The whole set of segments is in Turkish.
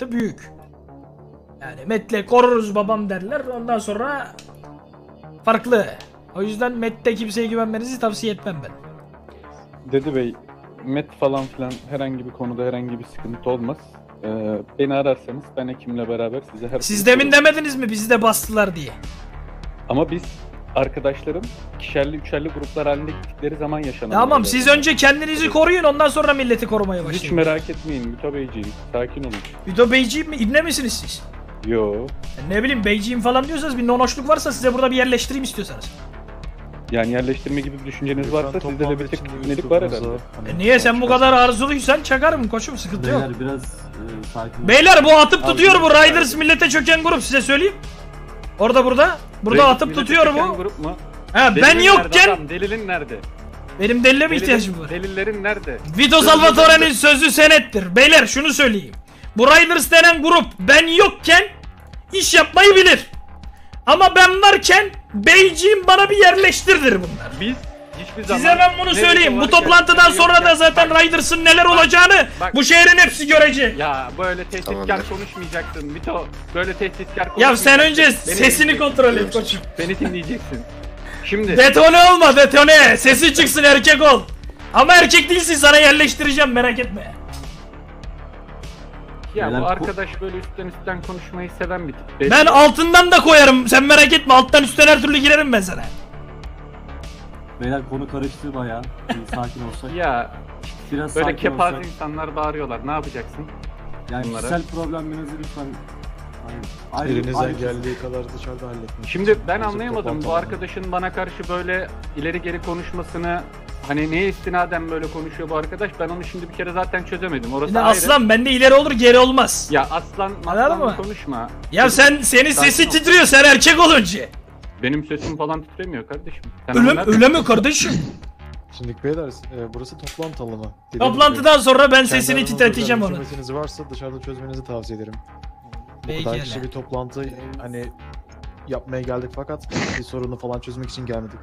toplantı büyük. Yani Met'le koruruz babam derler. Ondan sonra farklı. O yüzden Met'te kimseye güvenmenizi tavsiye etmem ben. Dede Bey, met falan filan herhangi bir konuda herhangi bir sıkıntı olmaz. Ee, beni ararsanız ben ekimle beraber size her Siz demin demediniz mi bizi de bastılar diye. Ama biz arkadaşlarım ikişerli üçerli gruplar halinde gittikleri zaman yaşanan. Tamam siz önce kendinizi koruyun ondan sonra milleti korumaya Hiç başlayın. merak etmeyin Müto Beyciğim. Sakin olun. Hüdo Beyciğim mi? İbne misiniz siz? Yo. Ya ne bileyim Beyciğim falan diyorsanız bir nonoşluk varsa size burada bir yerleştireyim istiyorsanız. Yani yerleştirme gibi bir düşünceniz Lütfen varsa sizde de bir tek ibnelik var herhalde. hani E niye sen bu kadar arzuluysan çakarım koçum sıkıntı yok. Beyler biraz e, sakin. Beyler bu atıp tutuyor bu. Riders millete çöken grup size söyleyeyim. Orada burada. Burada Reis atıp milleti tutuyor çeken bu. Grup mu? Ha ben Delilin nerede yokken adam? Delilin nerede? benim delile mi Delilin- ihtiyacım var? Delillerin nerede? Vito Salvatore'nin sözü senettir. Beyler şunu söyleyeyim. Bu Riders denen grup ben yokken iş yapmayı bilir. Ama ben varken Beyciğim bana bir yerleştirdir bunlar. Biz hiçbir zaman... Size ben bunu söyleyeyim. Bu toplantıdan sonra da zaten Bak, Riders'ın neler olacağını bak. bu şehrin hepsi görecek. Ya böyle tehditkar Tamamdır. konuşmayacaksın Vito. Böyle tehditkar Ya sen önce Beni sesini dinleyeceksin. kontrol et koçum. Beni dinleyeceksin. Şimdi Detone olma detone. Sesi çıksın erkek ol. Ama erkek değilsin sana yerleştireceğim merak etme. ya bu bu- arkadaş böyle üstten üstten konuşmayı seven bir tip. Ben altından da koyarım. Sen merak etme. Alttan üstten her türlü girerim ben sana. Beyler konu karıştı. Bir sakin olsak. Ya Biraz böyle sakin kepaze olsak. insanlar bağırıyorlar. Ne yapacaksın? Yani bunlara. kişisel problemlerinizi lütfen hani, ayrı- Elinizden ayrı- geldiği kadar dışarıda halletmek. Şimdi ben anlayamadım bu arkadaşın bana karşı böyle ileri geri konuşmasını hani neye istinaden böyle konuşuyor bu arkadaş ben onu şimdi bir kere zaten çözemedim orası ayrı. aslan bende ileri olur geri olmaz. Ya, Ya aslan Anladın aslan mı? konuşma. sen senin sesi Sakin ol. titriyor sen erkek olunca. Benim sesim falan titremiyor kardeşim. Sen nereden- öyle mi kardeşim? Şimdi beyler e, burası toplantı alanı. Dediğim gibi, Toplantıdan sonra ben kendi sesini aranızda titreteceğim bir onu. hükümetiniz varsa dışarıda çözmenizi tavsiye ederim. Bu kadar kişi bir toplantı hani yapmaya geldik fakat bir sorunu falan çözmek için gelmedik.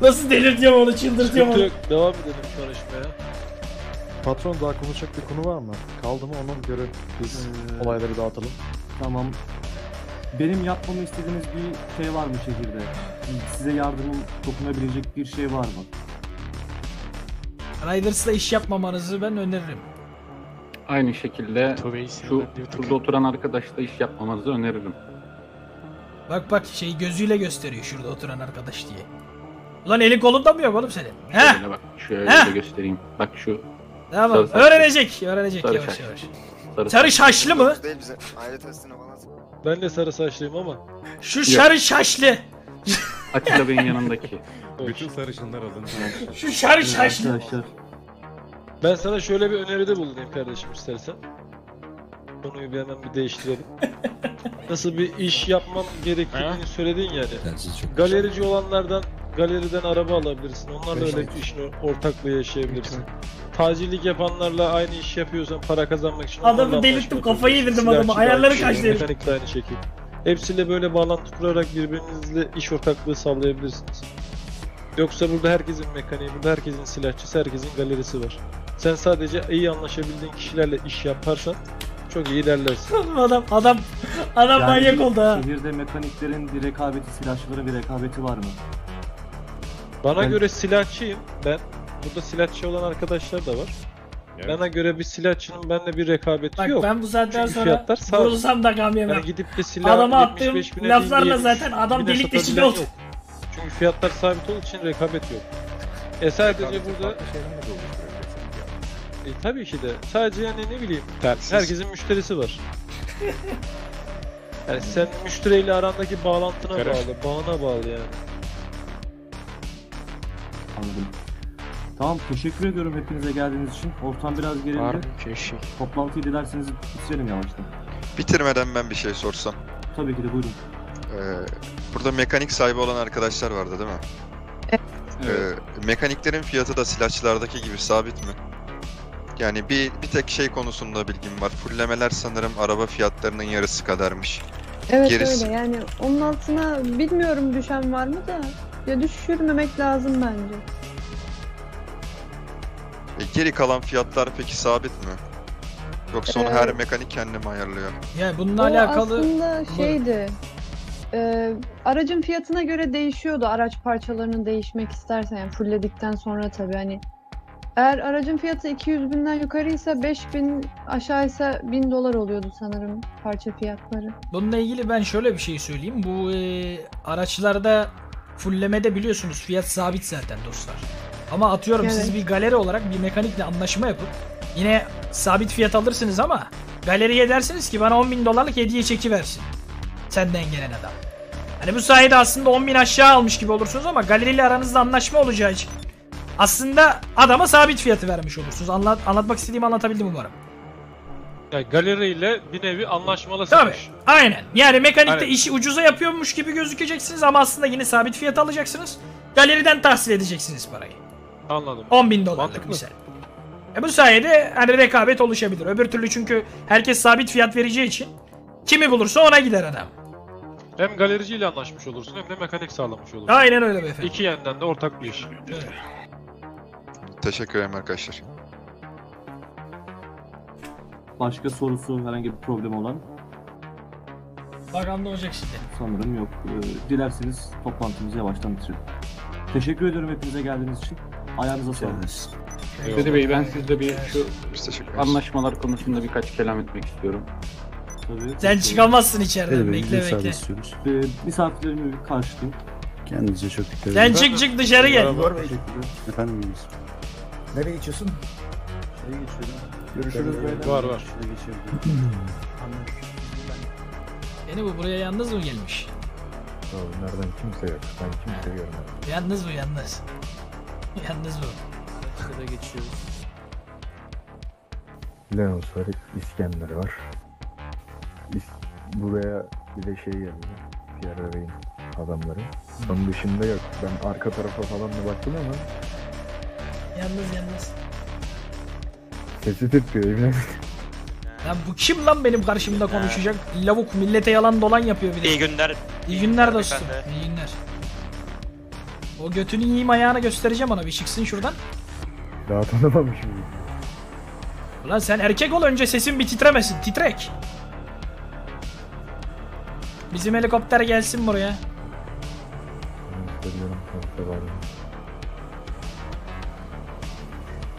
Nasıl delirtiyorum onu çıldırtıyorum onu. Devam edelim konuşmaya. Patron daha konuşacak bir konu var mı? Kaldı mı ona göre biz Ee, olayları dağıtalım. Tamam. Benim yapmamı istediğiniz bir şey var mı şehirde? Size yardımım dokunabilecek bir şey var mı? Riders'la iş yapmamanızı ben öneririm. Aynı şekilde şu şurada oturan arkadaşla iş yapmamanızı öneririm. Bak bak şey gözüyle gösteriyor şurada oturan arkadaş diye. Ulan elin kolunda mı yok oğlum senin? He? Şöyle bak şöyle Heh. de göstereyim. Bak şu Tamam. Sarı. Öğrenecek. Öğrenecek Sarı yavaş saçlı. yavaş. sarı Sarı şaşlı mı? Değil bize. Aile testine falan. Ben de sarı saçlıyım ama. Şu sarı şaşlı. Atilla Bey'in yanındaki. Bütün sarışınlar alın. Şu sarı şaşlı. Arkadaşlar Ben sana şöyle bir öneride bulunayım kardeşim istersen. Konuyu bir hemen bir değiştirelim. Nasıl bir iş yapmam gerektiğini söyledin yani. Galerici olanlardan galeriden araba alabilirsin. Onlarla öyle bir işin ortaklığı yaşayabilirsin. Tacirlik yapanlarla aynı iş yapıyorsan para kazanmak için Adamı delirttim, kafayı yedirdim da Ayarları kaçtı herif. Mekanik de aynı şekilde. Hepsiyle böyle bağlantı kurarak birbirinizle iş ortaklığı sağlayabilirsiniz. Yoksa burada herkesin mekaniği, burada herkesin silahçısı, herkesin galerisi var. Sen sadece iyi anlaşabildiğin kişilerle iş yaparsan çok iyi ilerlersin. adam adam adam yani manyak oldu ha. Şehirde mekaniklerin bir rekabeti, silahçıların bir rekabeti var mı? Bana Ben- göre silahçıyım ben. Burada silahçı olan arkadaşlar da var. Bana göre bir silahçının benimle bir rekabeti Bak yok. ben bu saatten Çünkü sonra fiyatlar sabit. vurursam da gam yemem. Yani gidip de silah Adama attığım 75 bine laflarla zaten adam 70 delik deşik satabilen oldu. yok. Çünkü fiyatlar sabit olduğu için rekabet yok. E sadece burada e, tabii ki de sadece yani ne bileyim herkesin müşterisi var. Yani sen müşteriyle arandaki bağlantına Karış. bağlı, bağına bağlı yani. Anladım. Tamam teşekkür ediyorum hepinize geldiğiniz için. Ortam biraz gerildi. Toplantıyı dilerseniz bitirelim yavaştan. Bitirmeden ben bir şey sorsam. Tabii ki de buyurun. Ee, burada mekanik sahibi olan arkadaşlar vardı değil mi? Evet. Ee, mekaniklerin fiyatı da silahçılardaki gibi sabit mi? Yani bir, bir tek şey konusunda bilgim var. Fullemeler sanırım araba fiyatlarının yarısı kadarmış. Evet Gerisi- öyle yani onun altına bilmiyorum düşen var mı da ya düşürmemek lazım bence. E, geri kalan fiyatlar peki sabit mi? Yoksa onu Ee, her mekanik kendi mi ayarlıyor? Ya bununla O alakalı aslında şeydi. e, aracın fiyatına göre değişiyordu araç parçalarının değişmek istersen yani fullledikten sonra tabii hani eğer aracın fiyatı 200 binden yukarıysa 5000 aşağıysa 1000 dolar oluyordu sanırım parça fiyatları. bununla ilgili ben şöyle bir şey söyleyeyim. Bu e, araçlarda fullemede biliyorsunuz fiyat sabit zaten dostlar. Ama atıyorum siz Evet. bir galeri olarak bir mekanikle anlaşma yapıp yine sabit fiyat alırsınız ama galeriye dersiniz ki bana 10 bin dolarlık hediye çeki versin. Senden gelen adam. Hani bu sayede aslında 10 bin aşağı almış gibi olursunuz ama galeriyle aranızda anlaşma olacağı için aslında adama sabit fiyatı vermiş olursunuz. Anlat, anlatmak istediğimi anlatabildim umarım. Yani galeriyle bir nevi anlaşmalı Tabii. satış. Aynen. Yani mekanikte Aynen. işi ucuza yapıyormuş gibi gözükeceksiniz ama aslında yine sabit fiyat alacaksınız. Galeriden tahsil edeceksiniz parayı. Anladım. 10 bin dolarlık Mantıklı. misal. E bu sayede hani rekabet oluşabilir. Öbür türlü çünkü herkes sabit fiyat vereceği için kimi bulursa ona gider adam. Hem galericiyle anlaşmış olursun hem de mekanik sağlamış olursun. Aynen öyle beyefendi. İki yönden de ortak bir iş. Evet. Teşekkür ederim arkadaşlar. Başka sorusu herhangi bir problem olan Bakalım ne olacak şimdi. sanırım yok. Ee, dilerseniz toplantımızı yavaştan bitirelim. Teşekkür ediyorum hepinize geldiğiniz için. Ayağınıza sağlık. Dede Bey ben sizle bir şu Biz teşekkür ederiz. anlaşmalar konusunda birkaç kelam etmek istiyorum. Tabii. Sen çıkamazsın içeriden. bekle bekle. istiyoruz. Ee, misafirlerimi bir karşılayayım. Kendinize çok dikkat edin. Sen çık çık dışarı gel. Efendim miyiz? Nereye geçiyorsun? Görüşürüz böyle. Var var. Beni bu buraya yalnız mı gelmiş? Nereden kimse yok. Ben kimse görmedim. Yalnız bu yalnız. Yalnız bu. Lenos var, İskender var. İs- Buraya bir de şey geldi. Pierre Bey'in adamları. Onun dışında yok. Ben arka tarafa falan da baktım ama Yalnız yalnız. sesi titriyor evine. Lan bu kim lan benim karşımda konuşacak? Lavuk millete yalan dolan yapıyor bir de. İyi günler. İyi günler dostum. İyi günler. O götünü yiyeyim ayağını göstereceğim ona bir çıksın şuradan. Daha tanımamışım. Ulan sen erkek ol önce sesin bir titremesin. Titrek. Bizim helikopter gelsin buraya. Var.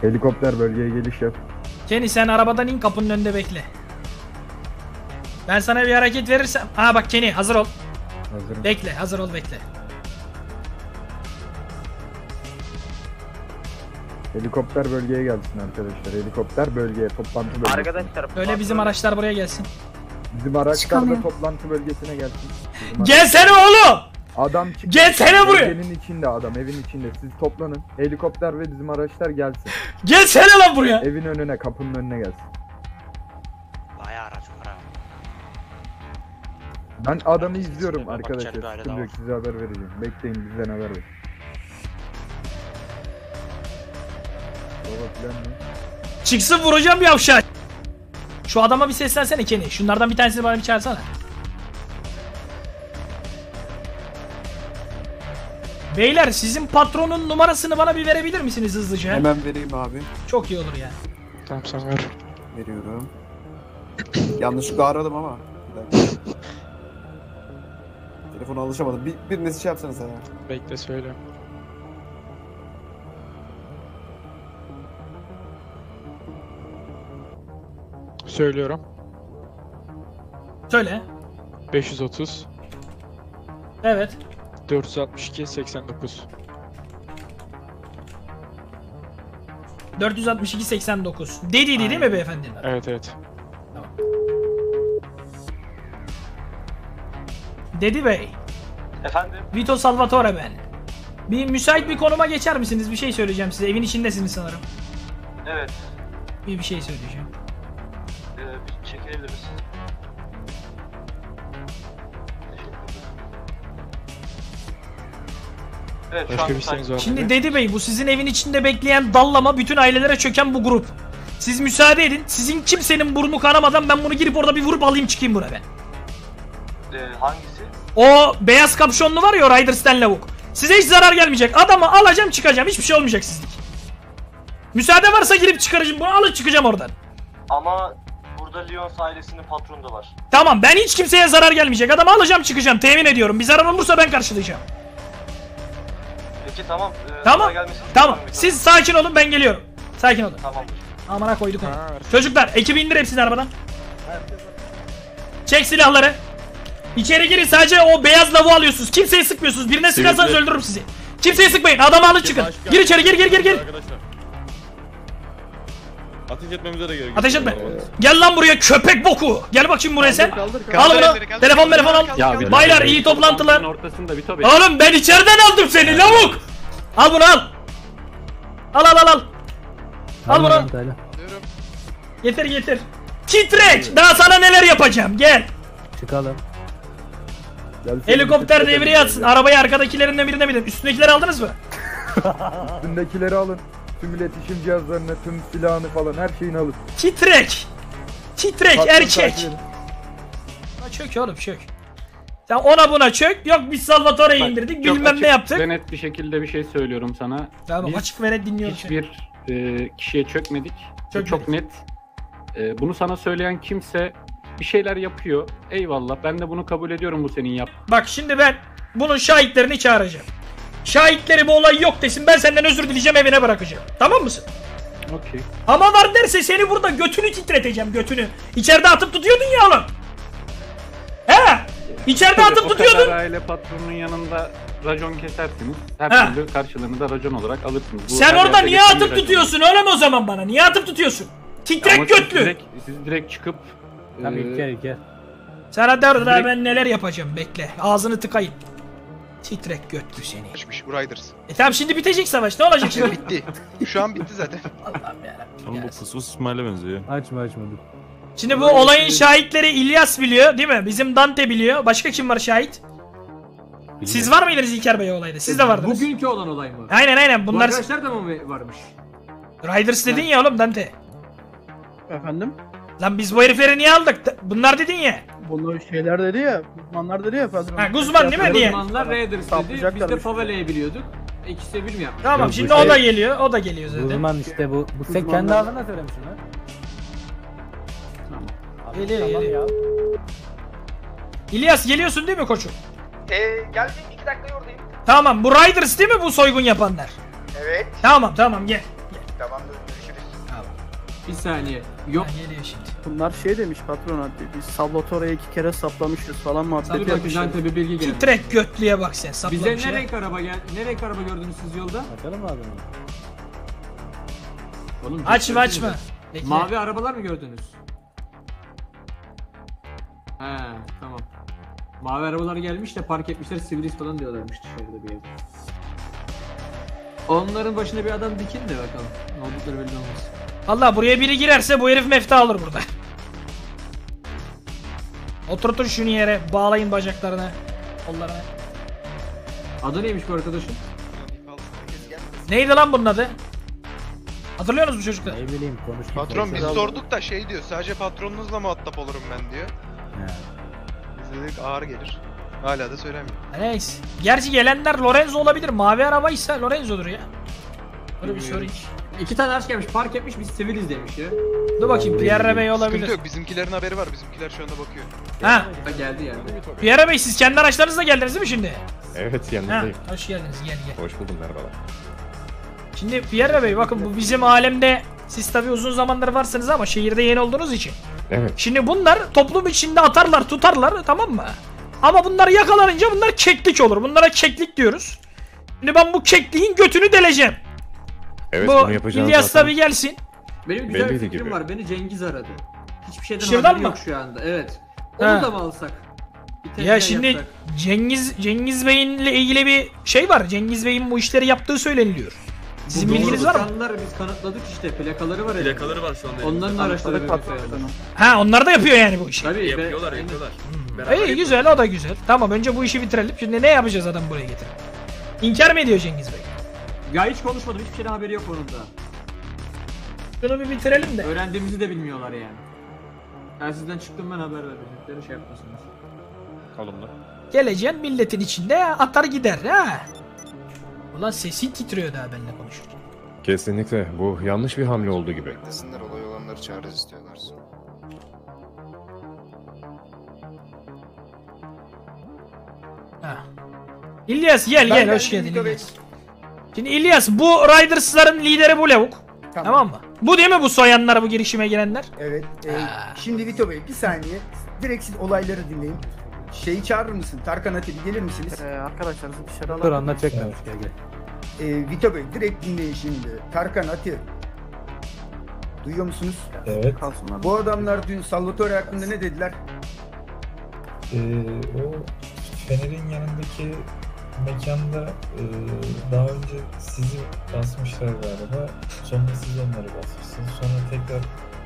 Helikopter bölgeye geliş yap. Kenny sen arabadan in kapının önünde bekle. Ben sana bir hareket verirsem... Aa bak Kenny hazır ol. Hazırım. Bekle hazır ol bekle. Helikopter bölgeye gelsin arkadaşlar. Helikopter bölgeye, toplantı bölgesine. Arkadaşlar. Böyle bizim araçlar buraya gelsin. Bizim araçlar da Çıkamıyor. toplantı bölgesine gelsin. Bizim Gelsene oğlum! Adam çıktı. Gelsene buraya! Bölgenin içinde adam, evin içinde. Siz toplanın. Helikopter ve bizim araçlar gelsin. Gelsene lan buraya! Evin önüne, kapının önüne gelsin. Bayağı araç var ha. Ben adamı izliyorum arkadaşlar. bakacak bir aile Sıkıntı daha yok, size haber vereceğim. Bekleyin bizden haber ver. Çıksın vuracağım yavşak. Şu adama bir seslensene Kenny. Şunlardan bir tanesini bana bir çağırsana. Beyler sizin patronun numarasını bana bir verebilir misiniz hızlıca? Hemen vereyim abi. Çok iyi olur ya. Tamam sen ver. Veriyorum. Yanlışlıkla aradım ama. Bir dakika. Telefona alışamadım. Bir, biriniz şey yapsanız ya. Bekle söyle. Söylüyorum. Söyle. 530 Evet. 462 89. 462 89. Dediydi değil mi beyefendi? Evet evet. Dedi Bey. Efendim? Vito Salvatore ben. Bir müsait bir konuma geçer misiniz? Bir şey söyleyeceğim size. Evin içindesiniz sanırım. Evet. Bir bir şey söyleyeceğim. Evet şu Başka an bir isteğiniz var mı? Şimdi Dedi Bey bu sizin evin içinde bekleyen dallama bütün ailelere çöken bu grup. Siz müsaade edin. Sizin kimsenin burnu kanamadan ben bunu girip orada bir vurup alayım çıkayım buraya ben. Ee, hangisi? O beyaz kapşonlu var ya o Riders'ten lavuk. Size hiç zarar gelmeyecek. Adamı alacağım çıkacağım. Hiçbir şey olmayacak sizlik. Müsaade varsa girip çıkaracağım bunu. Alıp çıkacağım oradan. Ama burada Lyons ailesinin patronu da var. Tamam ben hiç kimseye zarar gelmeyecek. Adamı alacağım çıkacağım temin ediyorum. Bir zarar olursa ben karşılayacağım. Peki tamam. e, Tamam. Tamam. Siz sakin olun ben geliyorum. Sakin olun. Tamamdır. Amına koyduk onu. Çocuklar ekibi indir hepsini arabadan. Çek silahları. İçeri girin sadece o beyaz lavuğu alıyorsunuz. Kimseye sıkmıyorsunuz. Birine sıkarsanız öldürürüm sizi. Kimseye sıkmayın. Adamı alın çıkın. Gir içeri gir gir gir gir. Arkadaşlar. Ateş etmemize de gerek yok. Ateş etme. Gel lan buraya köpek boku. Gel bak şimdi buraya sen. Al bunu. Telefon telefon al. Baylar iyi toplantılar. ortasında bir. Oğlum ben içeriden aldım seni lavuk. Al bunu al. Al al al al. Al bunu. Getir getir. Titrek. Daha sana neler yapacağım. Gel. Çıkalım. Helikopter devreye atsın. Arabayı arkadakilerinden birine binin. Üstündekileri aldınız mı? Üstündekileri alın. Tüm iletişim cihazlarını, tüm silahını falan her şeyini alın. Titrek. Titrek Patron erkek. Ha, çök oğlum çök. Sen ona buna çök. Yok biz Salvatore'yi indirdik. Bilmem ne yaptık. Ve net bir şekilde bir şey söylüyorum sana. Tamam Biz açık ve net dinliyorum hiçbir e, kişiye çökmedik. Bu Çökmedik. Çok net. E, bunu sana söyleyen kimse bir şeyler yapıyor. Eyvallah. Ben de bunu kabul ediyorum bu senin yap. Bak şimdi ben bunun şahitlerini çağıracağım. Şahitleri bu olay yok desin ben senden özür dileyeceğim evine bırakacağım. Tamam mısın? Okey. Ama var derse seni burada götünü titreteceğim götünü. İçeride atıp tutuyordun ya oğlum. He? İçeride atıp O tutuyordun. kadar aile patronunun yanında racon kesersiniz. Her Ha. türlü karşılığını da racon olarak alırsınız. Bu Sen her orada yerde niye atıp racon. tutuyorsun oğlum o zaman bana? Niye atıp tutuyorsun? Ama Titrek siz götlü. Direkt, siz direkt çıkıp Tamam e, İlker İlker. Sana der daha Direkt- ben neler yapacağım bekle. Ağzını tıkayın. Titrek götlü seni. Açmış bu Riders. E tamam şimdi bitecek savaş ne olacak şimdi? bitti. Şu an bitti zaten. Allah'ım yarabbim Ama bu fısfıs İsmail'e benziyor. Açma açma dur. Şimdi bu olayın şahitleri İlyas biliyor değil mi? Bizim Dante biliyor. Başka kim var şahit? Siz var mıydınız İlker Bey o olayda? Siz de vardınız. Bugünkü olan olay mı? Aynen aynen Bu bunlar arkadaşlar da mı varmış? Riders dedin ya oğlum Dante. Efendim? Lan biz bu herifleri niye aldık? Bunlar dedin ya. Bunlar şeyler dedi ya, uzmanlar dedi ya patron. Ha, Guzman değil mi diye? Uzmanlar Raiders dedi. Biz de Saplayacaklarmış. Favela'yı biliyorduk. İkisi de bilmiyor. Tamam Yok, bu şimdi o şey- da geliyor. O da geliyor zaten. Uzman işte bu. Bu sen kendi ağzına söylemişsin lan. Geliyor Tamam geliyor. ya. İlyas geliyorsun değil mi koçum? Eee geldim 2 dakika oradayım. Tamam bu Riders değil mi bu soygun yapanlar? Evet. Tamam tamam gel. Tamamdır. Bir saniye. Yok. Ha, geliyor şimdi. Bunlar şey demiş patron abi, biz Salvatore'ye iki kere saplamışız falan Dur muhabbeti bakayım yapmışlar. Dante bir bilgi geldi. Titrek götlüye bak sen Bize saplamış ne ya. renk araba gel ne renk araba gördünüz siz yolda? Bakalım abi. Oğlum, Açma açma. Bekle. Mavi arabalar mı gördünüz? He tamam. Mavi arabalar gelmiş de park etmişler sivriz falan diyorlarmış dışarıda bir yerde. Onların başına bir adam dikin de bakalım. Ne oldukları belli olmaz. Allah buraya biri girerse bu herif mefta olur burada. Oturtun şunu yere, bağlayın bacaklarını, kollarını. Adı neymiş bu arkadaşın? Neydi lan bunun adı? Hatırlıyor musunuz bu çocuklar? Ne bileyim konuş. Patron biz sorduk da şey diyor. Sadece patronunuzla muhatap olurum ben diyor. Biz dedik ağır gelir. Hala da söylemiyor. Neyse. Gerçi gelenler Lorenzo olabilir. Mavi arabaysa Lorenzo'dur ya. Böyle bir sorun. İki tane araç gelmiş park etmiş biz siviliz demiş ya. Dur bakayım Pierre Bey Sıkıntı olabilir. yok. Bizimkilerin haberi var. Bizimkiler şu anda bakıyor. Ha, Ha, geldi geldi. Pierre Bey siz kendi araçlarınızla geldiniz değil mi şimdi? Evet Ha, yanınızdayım. hoş geldiniz. Gel gel. Hoş buldum merhabalar. Şimdi Pierre Bey bakın bu bizim alemde siz tabi uzun zamandır varsınız ama şehirde yeni olduğunuz için. Evet. Şimdi bunlar toplum içinde atarlar tutarlar tamam mı? Ama bunlar yakalanınca bunlar keklik olur. Bunlara keklik diyoruz. Şimdi ben bu kekliğin götünü deleceğim. Evet bu bunu yapacağız İlyas zaten. tabi gelsin. Benim güzel bir Belliydi fikrim gibi. var. Beni Cengiz aradı. Hiçbir şeyden Şırdan haberi mı? yok şu anda. Evet. Onu Ha. da mı alsak? Bir Ya şimdi yapsak. Cengiz Cengiz Bey'inle ilgili bir şey var. Cengiz Bey'in bu işleri yaptığı söyleniliyor. Sizin Bu bilginiz doğru var mı? bakanlar biz kanıtladık işte. Plakaları var. Plakaları var şu anda. Onların araçları bir. Ha onlar da yapıyor yani bu işi. Tabii yapıyorlar yapıyorlar. İyi güzel o da güzel. Tamam önce bu işi bitirelim. Şimdi ne yapacağız adam buraya getirip? İnkar mı ediyor Cengiz Bey? Ya hiç konuşmadım. Hiçbir şeyden haberi yok onun da. Şunu bir bitirelim de. Öğrendiğimizi de bilmiyorlar yani. Telsizden çıktım ben haber verdikleri şey yapmasınlar. Alımlı. Geleceğin milletin içinde atar gider ha. Ulan sesin titriyor daha benimle konuşurken. Kesinlikle. Bu yanlış bir hamle oldu gibi. Desinler olay olanları çağırız istiyorlar. Ha. İlyas gel gel hoş geldin İlyas. Şimdi İlyas bu Riders'ların lideri bu lavuk. Tamam. mı? Bu değil mi bu soyanlar bu girişime girenler? Evet. e, şimdi Vito Bey bir saniye. Direkt siz olayları dinleyin. Şeyi çağırır mısın? Tarkan Ati bir gelir misiniz? Ee, arkadaşlarınızı dışarı alın. Dur anlatacaklarmış gel gel. Ee, Vito Bey direkt dinleyin şimdi. Tarkan Ati. Duyuyor musunuz? Evet. Bu adamlar dün Salvatore hakkında ne dediler? Ee, o Fener'in yanındaki mekanda e, daha önce sizi basmışlar galiba. Sonra siz onları basmışsınız. Sonra tekrar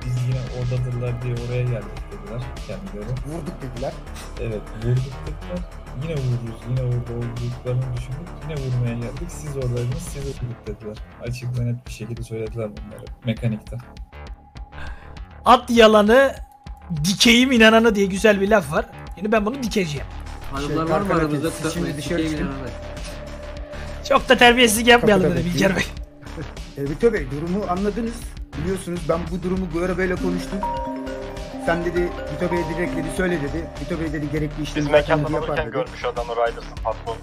biz yine oradadırlar diye oraya geldik dediler kendileri. Vurduk dediler. Evet vurduk dediler. Yine vururuz. Yine orada olduklarını düşündük. Yine vurmaya geldik. Siz oradaydınız. Siz vurduk dediler. Açık ve net bir şekilde söylediler bunları. Mekanikte. At yalanı dikeyim inananı diye güzel bir laf var. Şimdi ben bunu dikeceğim. Hanımlar var mı aranızda? Siz şimdi dışarı çıkın. Çok da terbiyesizlik yapmayalım Kapıda dedi İlker Bey. bekleyin. E, Vito Bey durumu anladınız. Biliyorsunuz ben bu durumu Guerra Bey'le konuştum. Sen dedi Vito Bey'e direkt dedi söyle dedi. Vito Bey dedi gerekli Biz işlemi mekandan yapar alırken dedi. görmüş adamı Riders'ın patronu.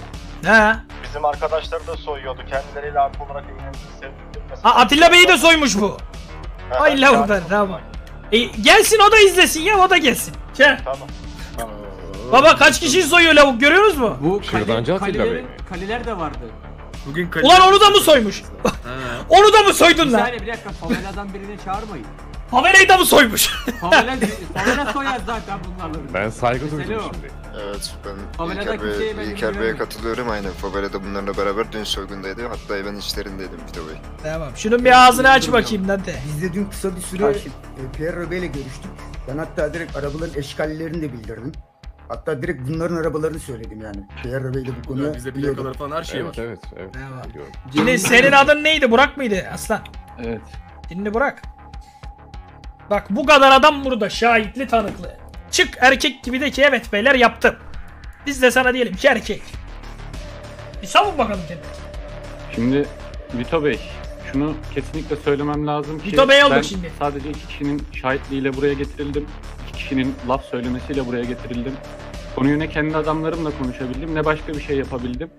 He. Bizim arkadaşları da soyuyordu. Kendileriyle haklı olarak evlenmesini sevdirmesi. Ha, Atilla Bey'i de soymuş bu. Ay lavuklar tamam. E, gelsin o da izlesin ya o da gelsin. Gel. Tamam. Baba kaç kişiyi soyuyor lavuk görüyorsunuz mu? Bu Şırdancı kale, Atilla Bey kaliler de vardı. Bugün Ulan onu da mı soymuş? onu da mı Bir soydun lan? saniye bir dakika faveladan birini çağırmayın. Favela'yı da mı soymuş? Favela, favela soyar zaten bunlarla. Ben saygı duydum Mesele o. şimdi. Evet ben Favela'da İlker, Bey, kimseyi ben İlker Bey'e bilmiyorum. katılıyorum aynen. Favela'da bunlarla beraber dün soygundaydı. Hatta ben içlerindeydim Vito Bey. tamam. Şunun bir ağzını aç bakayım Dante. Biz de dün kısa bir süre e, Pierre Bey'le görüştük. Ben hatta direkt arabaların eşkallerini de bildirdim. Hatta direkt bunların arabalarını söyledim yani. Bey de bu konuyu Bizde biliyordu. plakaları falan her şey var. Evet evet. Biliyorum. Şimdi senin adın neydi? Burak mıydı aslan? Evet. Şimdi Burak. Bak bu kadar adam burada şahitli tanıklı. Çık erkek gibi de ki evet beyler yaptım. Biz de sana diyelim ki erkek. Bir savun bakalım kendini. Şimdi Vito Bey, şunu kesinlikle söylemem lazım ki Vito Bey olduk ben şimdi. sadece iki kişinin şahitliğiyle buraya getirildim. Kişinin laf söylemesiyle buraya getirildim. Konuyu ne kendi adamlarımla konuşabildim ne başka bir şey yapabildim.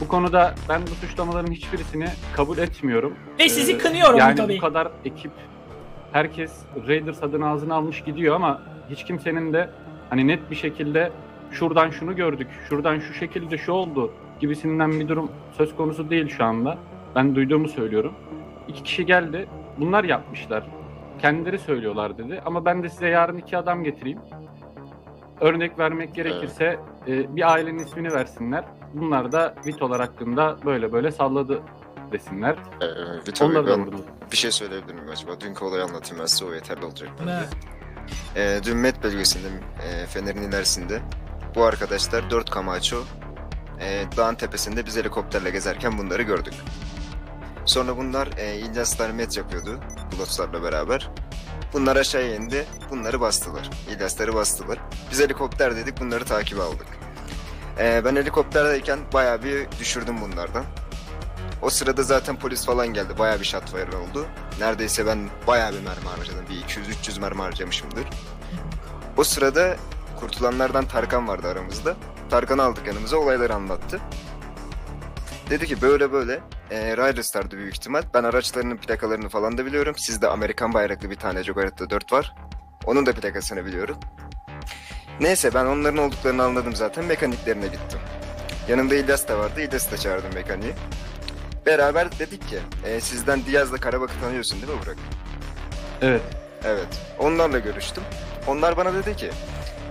Bu konuda ben bu suçlamaların hiçbirisini kabul etmiyorum. Ve sizi kınıyorum yani Vito Bey. bu kadar ekip, herkes Raiders adını ağzına almış gidiyor ama hiç kimsenin de hani net bir şekilde şuradan şunu gördük, şuradan şu şekilde şu oldu gibisinden bir durum söz konusu değil şu anda. Ben duyduğumu söylüyorum. İki kişi geldi, bunlar yapmışlar. Kendileri söylüyorlar dedi ama ben de size yarın iki adam getireyim. Örnek vermek gerekirse e, bir ailenin ismini versinler. Bunlar da Vitolar hakkında böyle böyle salladı desinler. Ee, Vito Bey Onlar da ben bir şey söyleyebilir miyim acaba? Dünkü olayı anlatayım ben size o yeterli olacak. Ne? Ee, dün Met bölgesinde, e, Fener'in ilerisinde bu arkadaşlar 4 Camacho e, dağın tepesinde biz helikopterle gezerken bunları gördük. Sonra bunlar e, İlyaslar met yapıyordu Bulutlarla beraber. Bunlar aşağıya indi, bunları bastılar. İlyasları bastılar. Biz helikopter dedik, bunları takip aldık. E, ben helikopterdeyken bayağı bir düşürdüm bunlardan. O sırada zaten polis falan geldi. Bayağı bir shotfire oldu. Neredeyse ben bayağı bir mermi harcadım. Bir 200-300 mermi harcamışımdır. O sırada kurtulanlardan Tarkan vardı aramızda. Tarkan'ı aldık yanımıza olayları anlattı. Dedi ki böyle böyle e, Riders'lardı büyük ihtimal. Ben araçlarının plakalarını falan da biliyorum. Sizde Amerikan bayraklı bir tane Jogaretto 4 var. Onun da plakasını biliyorum. Neyse ben onların olduklarını anladım zaten. Mekaniklerine gittim. Yanımda İlyas da vardı. İlyas'ı da çağırdım mekaniği. Beraber dedik ki e, sizden Diaz'la Karabak'ı tanıyorsun değil mi Burak? Evet. Evet. Onlarla görüştüm. Onlar bana dedi ki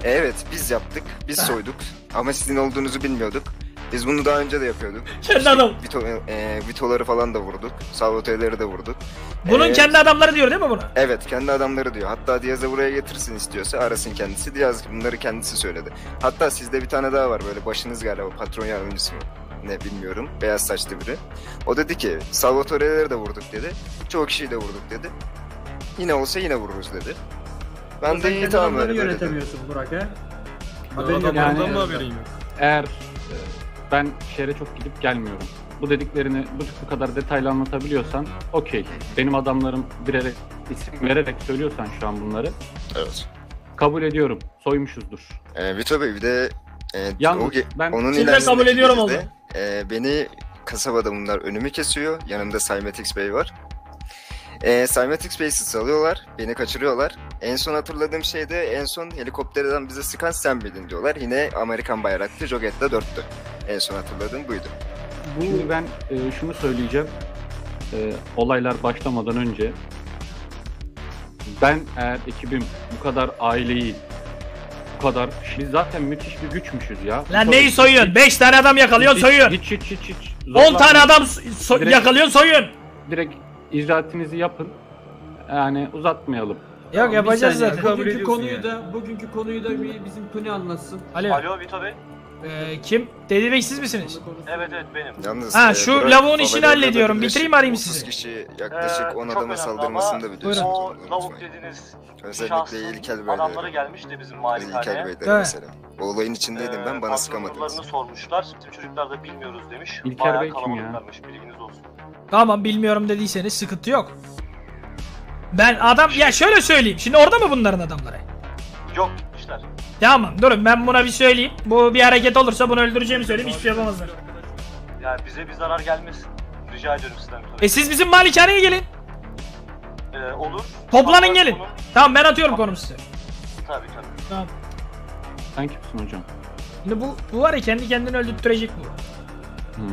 "E, evet biz yaptık, biz soyduk ama sizin olduğunuzu bilmiyorduk. Biz bunu daha önce de yapıyorduk. Kendi adam. Vito, e, Vitoları falan da vurduk. Salvatore'leri de vurduk. Bunun E, kendi adamları diyor değil mi buna? Evet kendi adamları diyor. Hatta Diaz'ı buraya getirsin istiyorsa arasın kendisi. Diaz bunları kendisi söyledi. Hatta sizde bir tane daha var böyle başınız galiba patron yardımcısı mı? Ne bilmiyorum. Beyaz saçlı biri. O dedi ki Salvatore'leri de vurduk dedi. Çoğu kişiyi de vurduk dedi. Yine olsa yine vururuz dedi. Ben Sen de iyi tamam öyle böyle dedim. yönetemiyorsun Burak he? Yani Eğer ben şehre çok gidip gelmiyorum. Bu dediklerini bu, bu kadar detaylı anlatabiliyorsan okey. Benim adamlarım birerek isim vererek söylüyorsan şu an bunları Evet. kabul ediyorum. Soymuşuzdur. Ee, Vito Bey bir de E, Yalnız o ge- ben- onun ilerisindeki kabul ediyorum gezide, e, beni kasabada bunlar önümü kesiyor. Yanımda Cymatrix Bey var. E, Cymatrix Bey'i salıyorlar. Beni kaçırıyorlar. En son hatırladığım şey de en son helikopterden bize sıkan sen miydin diyorlar. Yine Amerikan bayraklı Joget'te dörttü. En son hatırladığım buydu. Şimdi ben e, şunu söyleyeceğim. E, olaylar başlamadan önce ben eğer ekibim bu kadar aileyi bu kadar biz zaten müthiş bir güçmüşüz ya. Lan neyi soyuyorsun? 5 tane adam yakalıyorsun soyuyorsun. Hiç hiç hiç hiç. 10 tane adam so- Direkt- yakalıyorsun soyuyorsun. Direkt icraatinizi yapın. Yani uzatmayalım. Yok yapacağız zaten. Bugünkü konuyu da bugünkü konuyu da bir bizim Tuni anlatsın. Alo. Alo Vito Bey. Ee, kim? Dedi Bey siz misiniz? Evet evet benim. Yalnız, Ha, şu Burak lavuğun işini hallediyorum. birleşik Bitireyim arayayım 30 sizi. kişi yaklaşık Ee, 10 çok adamın önemli saldırmasını da ama biliyorsunuz. O onu lavuk unutmayın. dediğiniz Özellikle şahsın İlkel Bey'le. adamları gelmişti bizim İlkel malikaneye. Bey'de Evet. mesela. O olayın içindeydim ben bana sıkamadınız. Patronlarını sormuşlar. Bizim çocuklar da bilmiyoruz demiş. İlker Bayağı Bey kim ya? kalabalıklarmış, bilginiz olsun. Tamam bilmiyorum dediyseniz sıkıntı yok. Ben adam ya şöyle söyleyeyim. Şimdi orada mı bunların adamları? Yok. Tamam durun ben buna bir söyleyeyim. Bu bir hareket olursa bunu öldüreceğimi söyleyeyim. Hiçbir şey yapamazlar. Yani bize bir zarar gelmesin. Rica ediyorum sizden. E siz bizim malikaneye gelin. Ee, olur. Toplanın Ama gelin. konu- Tamam ben atıyorum konumu size. Tabii tabii. Tamam. Sen kimsin hocam? Şimdi bu, bu var ya kendi kendini öldürtecek bu. Hmm.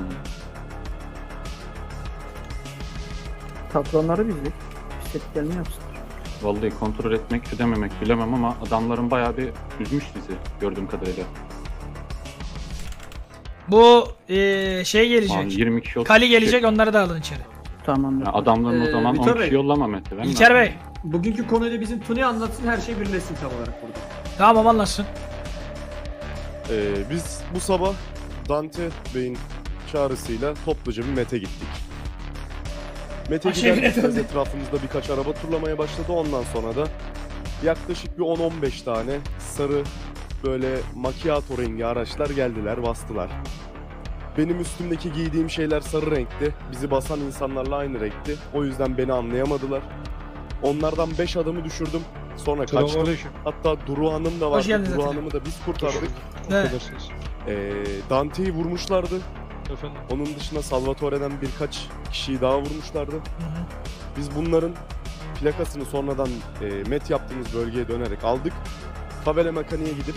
Patronları bizdik. İstediklerini yapsın. Vallahi kontrol etmek edememek bilemem ama adamların bayağı bir üzmüş bizi gördüğüm kadarıyla. Bu eee, şey gelecek. Aa, 20 kişi Kali gelecek onları da alın içeri. Tamamdır. Ya adamların o Ee, zaman Vitor 10 kişi Bey. yollama Mete. ben İlker Bey. Bugünkü konuyu da bizim Tuni anlatsın her şey birleşsin tam olarak burada. Tamam anlatsın. Ee, biz bu sabah Dante Bey'in çağrısıyla topluca bir mete gittik. Mete evet. etrafımızda birkaç araba turlamaya başladı. Ondan sonra da yaklaşık bir 10-15 tane sarı böyle macchiato rengi araçlar geldiler, bastılar. Benim üstümdeki giydiğim şeyler sarı renkti. Bizi basan insanlarla aynı renkti. O yüzden beni anlayamadılar. Onlardan 5 adamı düşürdüm. Sonra kaçtım. Hatta Duru Hanım da vardı. Duru. Hanım'ı da biz kurtardık. Ne? Ee, Dante'yi vurmuşlardı. Efendim. Onun dışında Salvatore'den birkaç kişiyi daha vurmuşlardı. Biz bunların plakasını sonradan e, met yaptığımız bölgeye dönerek aldık. Favela mekaniğe gidip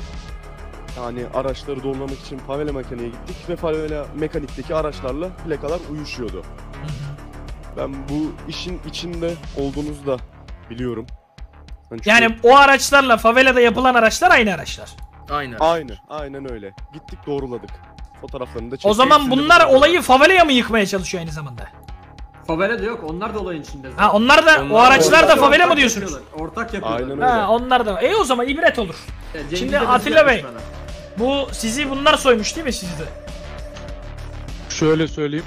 yani araçları doğrulamak için favela mekaniğe gittik ve favela mekanikteki araçlarla plakalar uyuşuyordu. Ben bu işin içinde olduğunuzu da biliyorum. Hani çünkü- Yani o araçlarla favelada yapılan araçlar aynı araçlar. Aynen. Aynı, aynen öyle. Gittik doğruladık. Fotoğraflarını da çektik. O zaman bunlar de- olayı favelaya mı yıkmaya çalışıyor aynı zamanda? Favela da yok onlar da olayın içinde. zaten. Ha onlar da o araçlar da favela mı diyorsunuz? yapıyorlar, Ortak yapıyorlar. Aynen öyle. Ha onlar da. E o zaman ibret olur. Ya, Cengiz Şimdi de bizi Atilla yapmış Bey. bana. Bu sizi bunlar soymuş değil mi sizde? Şöyle söyleyeyim.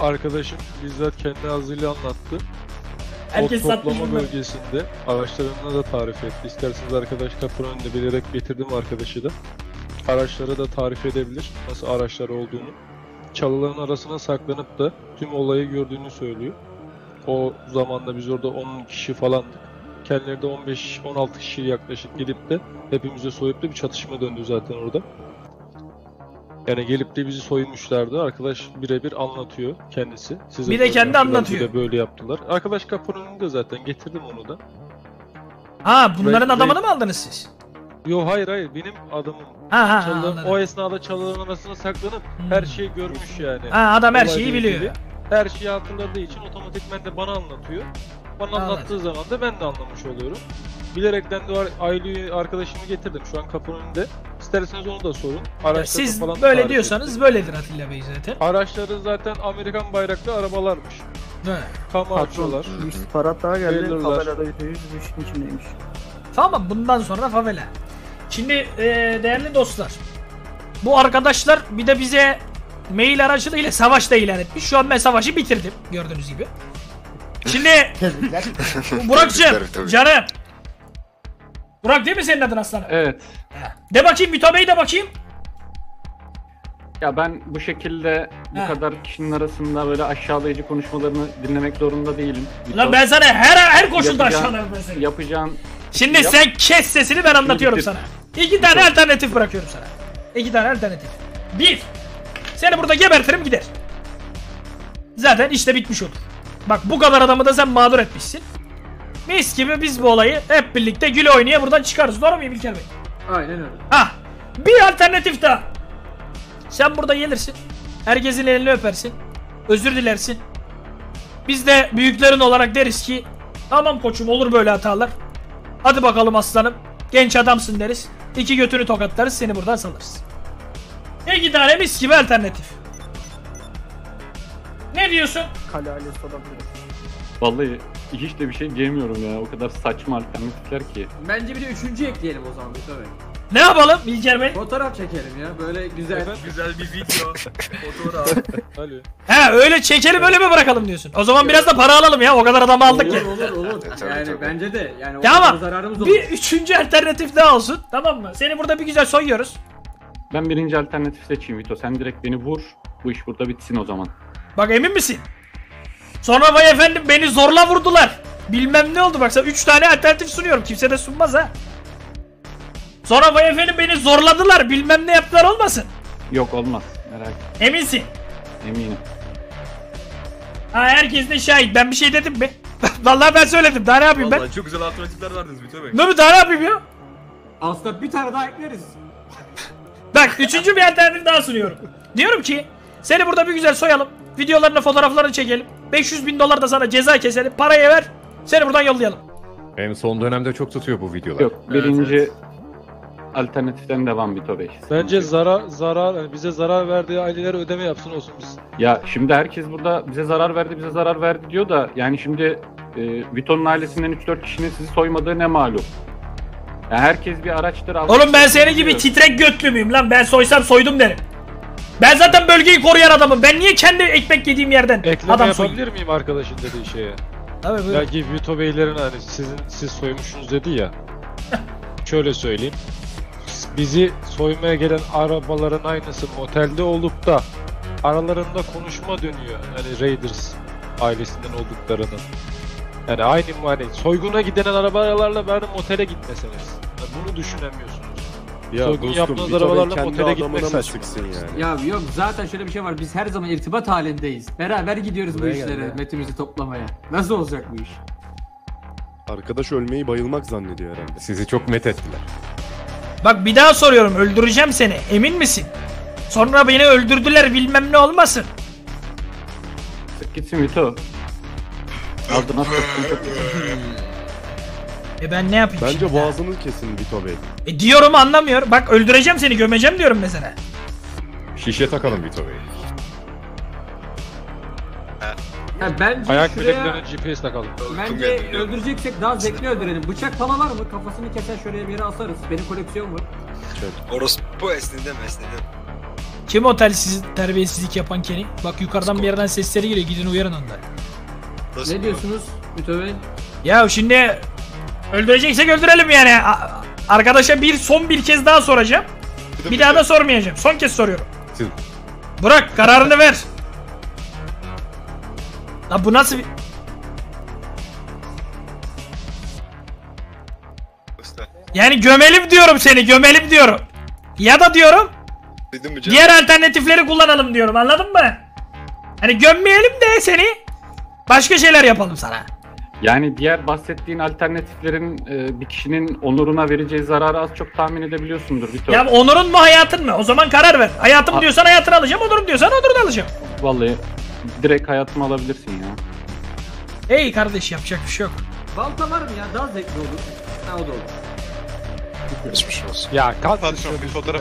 Arkadaşım bizzat kendi ağzıyla anlattı. Herkes o toplama bölgesinde araçlarına da tarif etti. İsterseniz arkadaş kapının önünde bilerek getirdim arkadaşı da. Araçları da tarif edebilir. Nasıl araçlar olduğunu. Çalıların arasına saklanıp da tüm olayı gördüğünü söylüyor. O zamanda biz orada 10 kişi falandık. Kendileri de 15-16 kişi yaklaşık gidip de hepimize soyup da bir çatışma döndü zaten orada. Yani gelip de bizi soymuşlardı. Arkadaş birebir anlatıyor kendisi. Size Bir de kendi anlatıyor. bize böyle yaptılar. Arkadaş kapının önünde zaten getirdim onu da. Ha bunların Ve- adamını ve- mı aldınız siz? Yo hayır hayır benim adamım. Ha, ha, ha, Çalı- anladım. Hmm. o esnada çalıların arasına saklanıp her şeyi görmüş yani. Ha, adam her Olayla şeyi biliyor. ilgili. Her şeyi hatırladığı için otomatikmen de bana anlatıyor. Bana Anladım. anlattığı zaman da ben de anlamış oluyorum. Bilerekten de o Aylı'yı arkadaşımı getirdim şu an kapının önünde. İsterseniz onu da sorun. Ya siz falan böyle tarif diyorsanız etti. böyledir Atilla Bey zaten. Araçları zaten Amerikan bayraklı arabalarmış. Ne? Kamu Patron açıyorlar. istihbarat daha geldi. Belirler. Favelada %100 bu işin içindeymiş. Tamam bundan sonra favela. Şimdi e, değerli dostlar. Bu arkadaşlar bir de bize mail aracılığıyla savaş da ilan etmiş. Şu an ben savaşı bitirdim gördüğünüz gibi. Şimdi Burak'cığım canım. Burak değil mi senin adın aslanım? Evet. De bakayım Vito Bey de bakayım. Ya ben bu şekilde bu Ha. kadar kişinin arasında böyle aşağılayıcı konuşmalarını dinlemek zorunda değilim. Lan ben sana her her koşulda Yapacağın- aşağılarım ben seni. Yapacağın Şimdi Yap. sen kes sesini ben anlatıyorum sana. İki tane alternatif bırakıyorum sana. İki tane alternatif. Bir. Seni burada gebertirim gider. Zaten işte bitmiş olur. Bak bu kadar adamı da sen mağdur etmişsin. Mis gibi biz bu olayı hep birlikte güle oynaya buradan çıkarız. Doğru muyum İlker Bey? Aynen öyle. Ah bir alternatif daha. Sen burada gelirsin. Herkesin elini öpersin. Özür dilersin. Biz de büyüklerin olarak deriz ki tamam koçum olur böyle hatalar. Hadi bakalım aslanım. Genç adamsın deriz. İki götünü tokatlarız seni buradan salırız. İki tane mis gibi alternatif. Ne diyorsun? Kale ailesi olabilir. Vallahi hiç de bir şey diyemiyorum ya. O kadar saçma alternatifler ki. Bence bir de üçüncü ekleyelim o zaman Bey. Ne yapalım İlker Bey? Fotoğraf çekelim ya böyle güzel. Güzel bir video. Fotoğraf. Alo. He öyle çekelim öyle mi bırakalım diyorsun? O zaman biraz da para alalım ya. O kadar adamı aldık ya. Olur olur olur. yani bence de yani zararımız olur. Bir üçüncü alternatif daha olsun. Tamam mı? Seni burada bir güzel soyuyoruz. Ben birinci alternatif seçeyim Vito. Sen direkt beni vur. Bu iş burada bitsin o zaman. Bak emin misin? Sonra vay efendim beni zorla vurdular. Bilmem ne oldu bak sana 3 tane alternatif sunuyorum. Kimse de sunmaz ha. Sonra vay efendim beni zorladılar. Bilmem ne yaptılar olmasın. Yok olmaz. Merak etme. Eminsin. Eminim. Ha herkes de şahit. Ben bir şey dedim mi? Vallahi ben söyledim. Daha ne yapayım ben? Vallahi çok güzel alternatifler verdiniz Vito Bey. Ne mi daha ne yapayım ya? Aslında bir tane daha ekleriz. Bak üçüncü bir alternatif daha sunuyorum. Diyorum ki seni burada bir güzel soyalım. Videolarını fotoğraflarını çekelim. 500 bin dolar da sana ceza keselim. Parayı ver. Seni buradan yollayalım. Hem son dönemde çok tutuyor bu videolar. Yok birinci alternatiften devam Vito Bey. Bence zarar zarar yani bize zarar verdiği ailelere ödeme yapsın olsun biz. Ya şimdi herkes burada bize zarar verdi bize zarar verdi diyor da yani şimdi e, Vito'nun ailesinden 3-4 kişinin sizi soymadığı ne malum. Ya herkes bir araçtır. Oğlum ben senin gibi titrek götlü müyüm lan? Ben soysam soydum derim. Ben zaten bölgeyi koruyan adamım. Ben niye kendi ekmek yediğim yerden Ekleme adam yapabilir soyayım? miyim arkadaşın dediği şeye? Tabii buyur. Belki Vito Beylerin hani sizin siz soymuşsunuz dedi ya. Şöyle söyleyeyim. Bizi soymaya gelen arabaların aynısı motelde olup da aralarında konuşma dönüyor. Yani Raiders ailesinden olduklarının. Yani aynı hani soyguna giden arabalarla benim motele gitmeseniz. Yani bunu düşünemiyorsunuz. Ya Soygun yaptığınız arabalarla adamına gitmek saçma. yani? Ya yok zaten şöyle bir şey var. Biz her zaman irtibat halindeyiz. Beraber gidiyoruz bu Buraya işlere. geldi. Metimizi toplamaya. Nasıl olacak bu iş? Arkadaş ölmeyi bayılmak zannediyor herhalde. Sizi çok met ettiler. Bak bir daha soruyorum öldüreceğim seni. Emin misin? Sonra beni öldürdüler bilmem ne olmasın. Sık gitsin Vito. Aldın E ben ne yapayım Bence şimdi? boğazını kesin Vito Bey. E diyorum anlamıyor. Bak öldüreceğim seni gömeceğim diyorum mesela. Şişe takalım Vito Bey. Ya bence Ayak şuraya... bileklerine GPS takalım. Bence öldüreceksek daha zevkli öldürelim. Bıçak falan var mı? Kafasını keser şuraya bir yere asarız. Benim koleksiyon var. Orospu esnedim esnedim. Kim o telsiz terbiyesizlik yapan Kenny? Bak yukarıdan bir yerden sesleri geliyor. Gidin uyarın onları. Ne diyorsunuz Vito Bey? Ya şimdi öldüreceksek öldürelim yani. A- Arkadaşa bir son bir kez daha soracağım. Bir daha da sormayacağım. Son kez soruyorum. Siz Burak kararını ver. Lan bu nasıl bir... Yani gömelim diyorum seni gömelim diyorum. Ya da diyorum Duydun mu canım? diğer alternatifleri kullanalım diyorum anladın mı? Hani gömmeyelim de seni başka şeyler yapalım sana. Yani diğer bahsettiğin alternatiflerin e, bir kişinin onuruna vereceği zararı az çok tahmin edebiliyorsundur Vito. Ya onurun mu hayatın mı? O zaman karar ver. Hayatım A- diyorsan hayatını alacağım, onurum diyorsan onurunu alacağım. Vallahi direkt hayatımı alabilirsin ya. Hey kardeş yapacak bir şey yok. Balta var mı ya? Daha zevkli olur. Ha o da olur. Geçmiş olsun. Ya kalk Patron bir fotoğraf